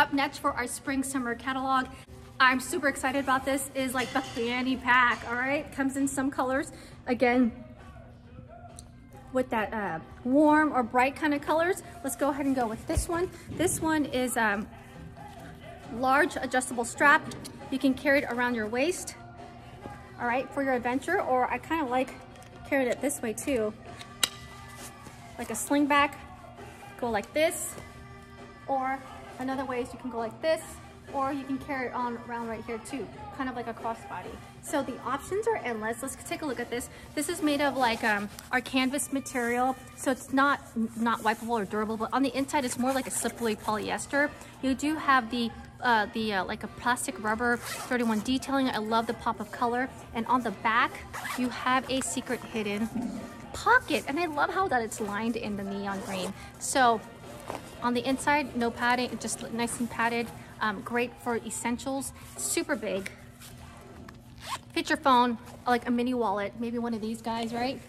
Up next for our spring summer catalog, I'm super excited about this is like the fanny pack, all right? Comes in some colors. Again, with that uh, warm or bright kind of colors. Let's go ahead and go with this one. This one is um, large adjustable strap. You can carry it around your waist, all right, for your adventure, or I kind of like carrying it this way too. Like a sling back, go like this, or another way is you can go like this, or you can carry it on around right here too, kind of like a crossbody. So the options are endless. Let's take a look at this. This is made of like um, our canvas material, so it's not not wipeable or durable, but on the inside it's more like a slippery polyester. You do have the uh, the uh, like a plastic rubber 31 detailing. I love the pop of color. And on the back, you have a secret hidden pocket. And I love how that it's lined in the neon green. So on the inside, no padding, just nice and padded. Um, great for essentials, super big. Fit your phone, like a mini wallet, maybe one of these guys, right?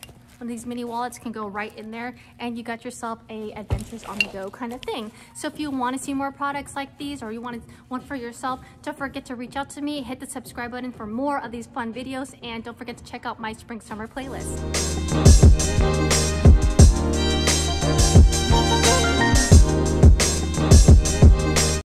One of these mini wallets can go right in there and you got yourself a adventures on the go kind of thing. So if you want to see more products like these or you want one for yourself, don't forget to reach out to me, hit the subscribe button for more of these fun videos and don't forget to check out my spring summer playlist.